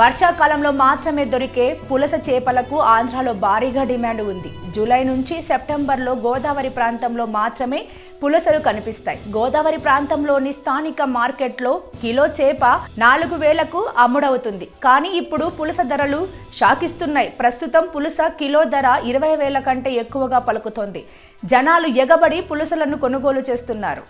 వర్షాకాలంలో మాత్రమే దొరికే పులస చేపలకు ఆంధ్రాలో భారీగా డిమాండ్ ఉంది. జూలై నుంచి సెప్టెంబర్లో గోదావరి ప్రాంతంలో మాత్రమే పులసలు కనిపిస్తాయి. గోదావరి ప్రాంతంలోని స్థానిక మార్కెట్లో కిలో చేప నాలుగు వేలకు అమ్ముడవుతుంది. కానీ ఇప్పుడు పులస ధరలు షాకిస్తున్నాయి. ప్రస్తుతం పులస కిలో ధర ఇరవై వేల కంటే ఎక్కువగా పలుకుతోంది. జనాలు ఎగబడి పులసలను కొనుగోలు చేస్తున్నారు.